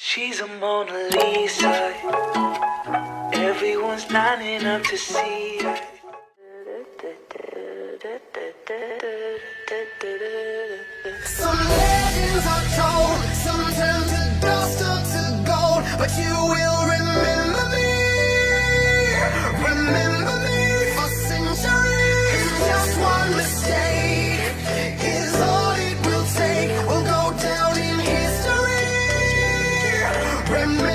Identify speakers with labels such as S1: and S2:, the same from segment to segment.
S1: She's a Mona Lisa. Everyone's lining up to see her.
S2: Some legends are told, some turn to dust or to gold, but you will. remember.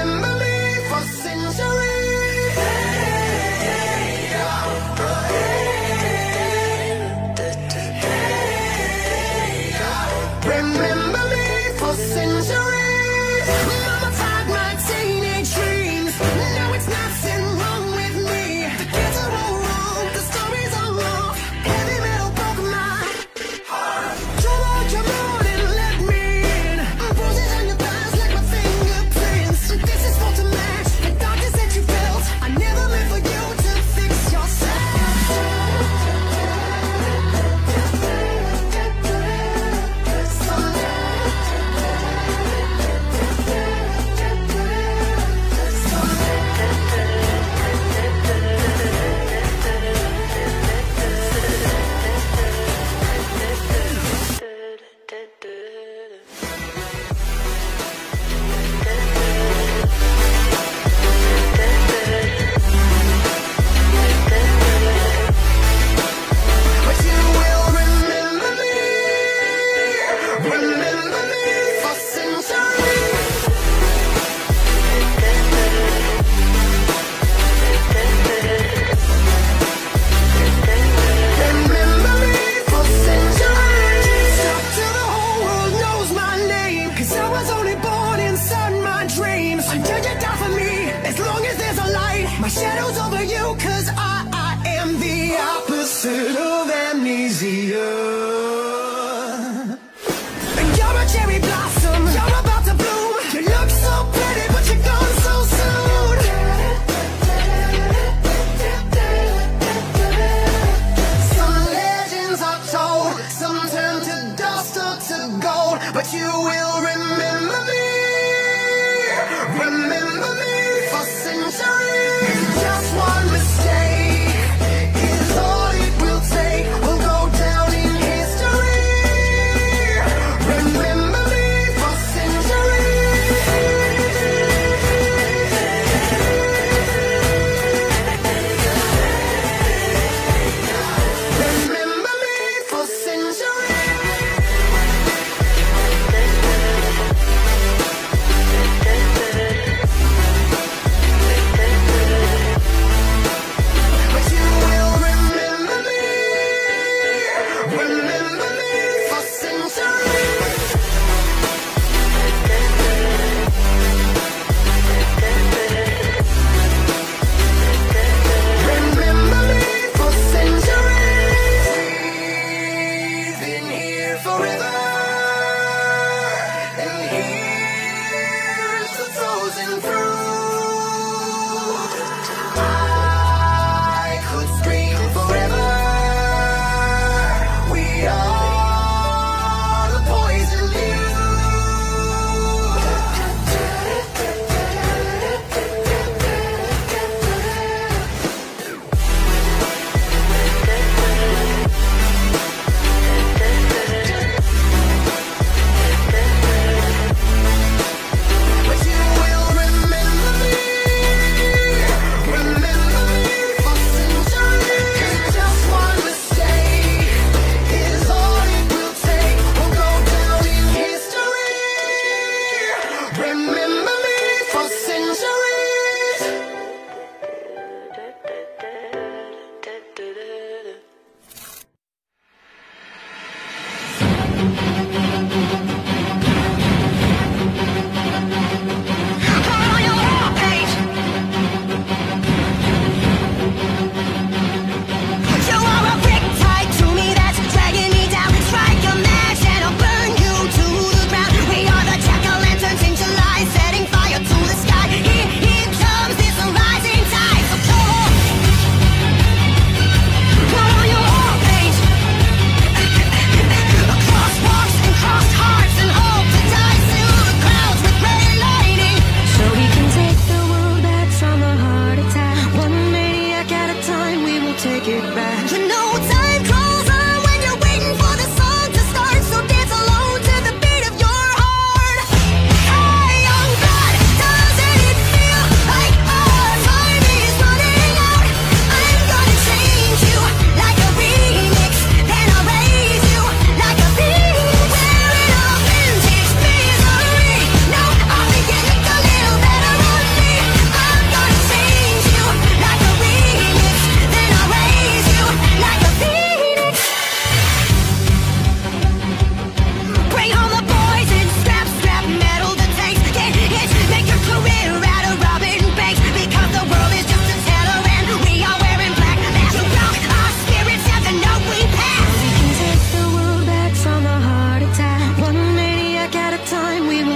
S2: Bring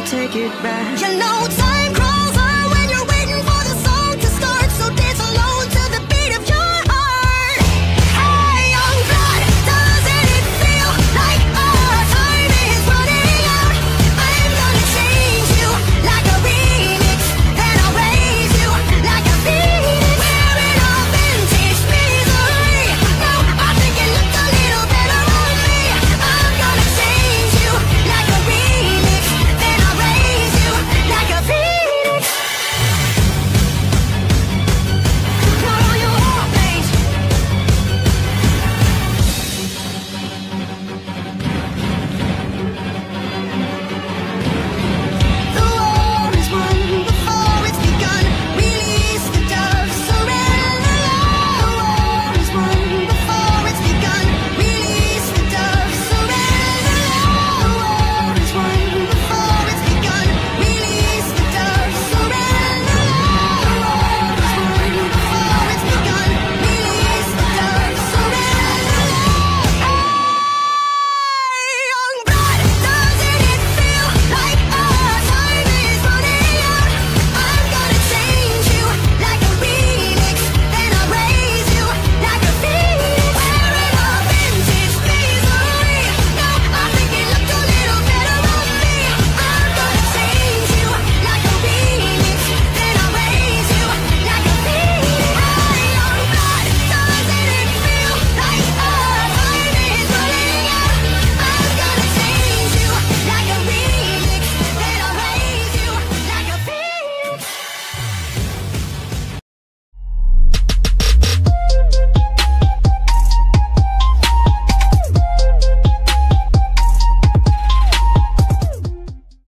S2: take it back. You know time.